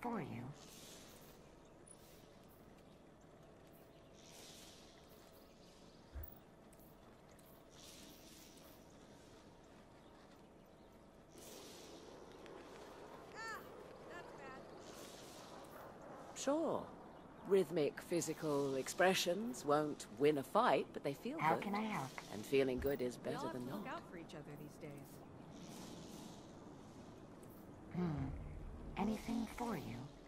for you? Sure. Rhythmic physical expressions won't win a fight, but they feel How good. can I help? And feeling good is better than to look not. out for each other these days. Hmm. Anything for you?